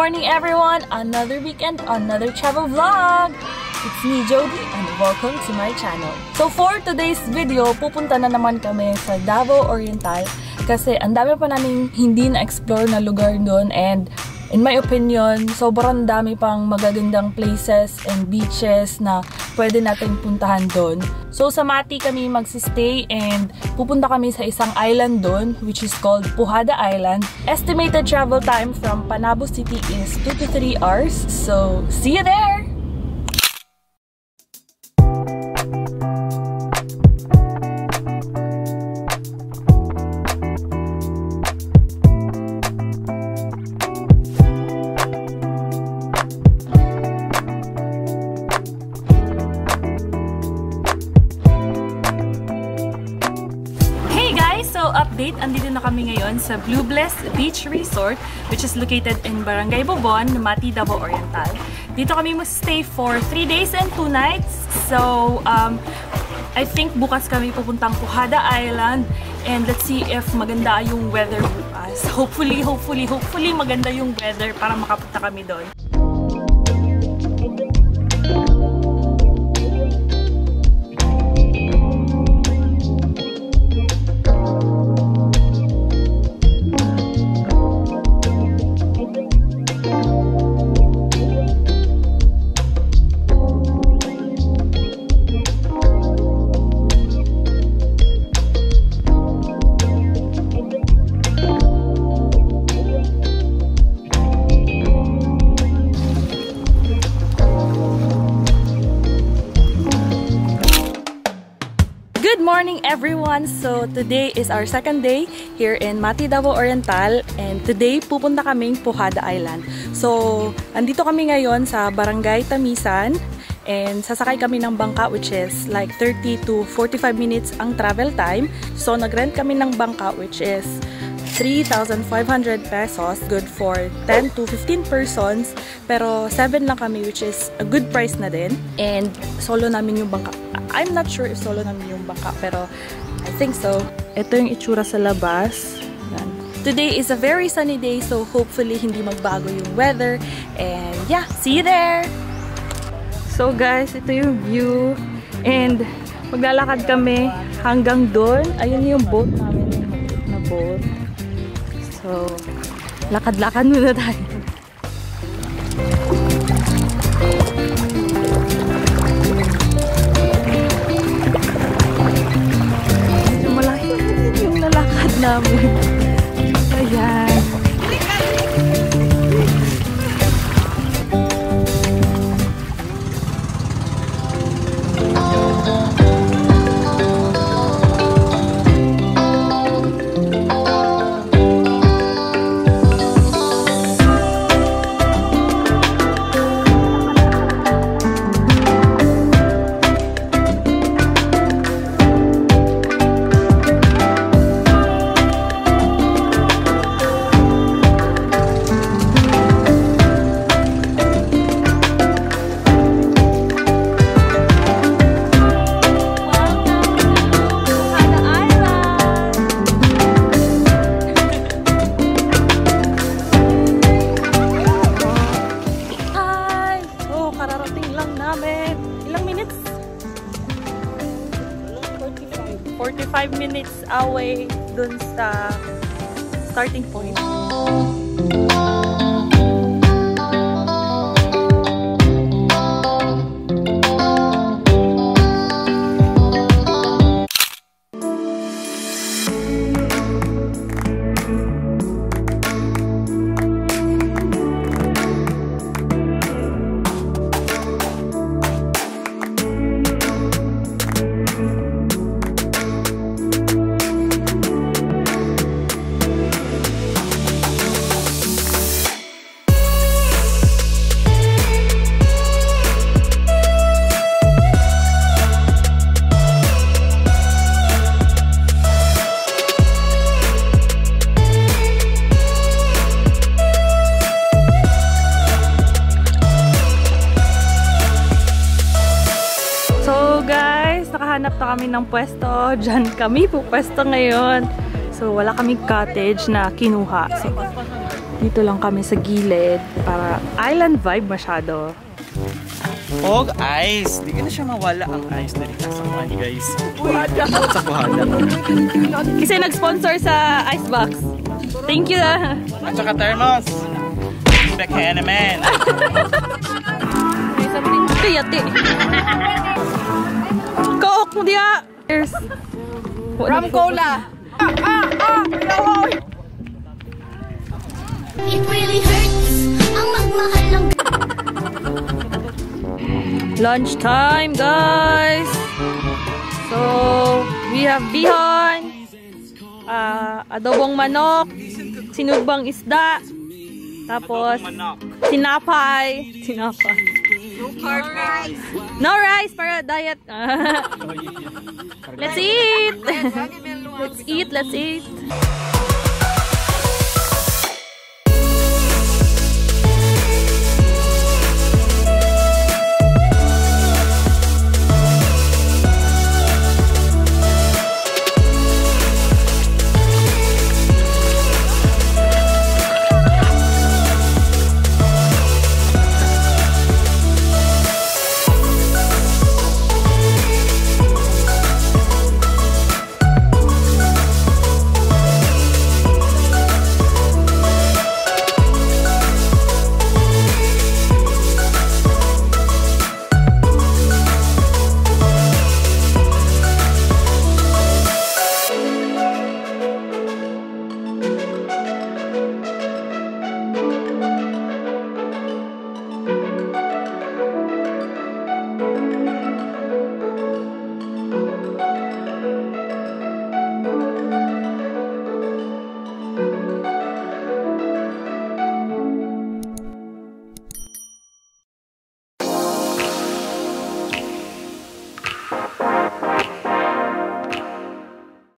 morning everyone! Another weekend, another travel vlog! It's me, Jody, and welcome to my channel. So for today's video, pupunta na naman kami sa Davao Oriental kasi ang dami pa namin hindi na-explore na lugar doon and in my opinion, sobrang dami pang magagandang places and beaches na pwede natin puntahan doon. So sa Mati kami magsistay and pupunta kami sa isang island doon which is called Puhada Island. Estimated travel time from Panabo City is 2 to 3 hours. So see you there! Update, andito na kami ngayon sa Blue Bless Beach Resort which is located in Barangay Bobon, Mati, Davao Oriental. Dito kami mag-stay for 3 days and 2 nights. So, um, I think bukas kami pupuntang Puhada Island and let's see if maganda yung weather bukas. Hopefully, hopefully, hopefully maganda yung weather para makapunta kami doon. Morning everyone! So today is our second day here in Mati Davao Oriental and today pupunta kaming Puhada Island. So andito kami ngayon sa Barangay Tamisan and sasakay kami ng bangka which is like 30 to 45 minutes ang travel time. So nagrent kami ng bangka which is 3,500 pesos, good for 10 to 15 persons. Pero 7 lang kami which is a good price na din. And solo namin yung bangka. I'm not sure if solo namin yung bangka pero I think so. Ito yung itsura sa labas. Yan. Today is a very sunny day so hopefully hindi magbago yung weather. And yeah, see you there! So guys, ito yung view. And maglalakad kami hanggang doon. Ayun yung boat namin, na boat. So, lakad-lakad muna tayo. Yung malaki yung lalakad namin. 45. 45 minutes away dun sa starting point. Nakahanap na kami ng pwesto. Diyan kami po pwesto ngayon. So, wala kaming cottage na kinuha. So, Dito lang kami sa gilid para island vibe masyado. Og ice. Di ka na siya mawala ang ice na rin sa money guys. Sa puhada. Kasi nag-sponsor sa Icebox. Thank you ah. At saka thermos. Backhand naman. Kaya ti. Coke mo diya. Cheers. Ram cola. It really hurts ang magmahal ng Lunch time, guys. So, we have bihon, ah, adobong manok, sinugbang isda, tapos tinapay, tinapay. No rice para diet. let's eat. let's eat, let's eat.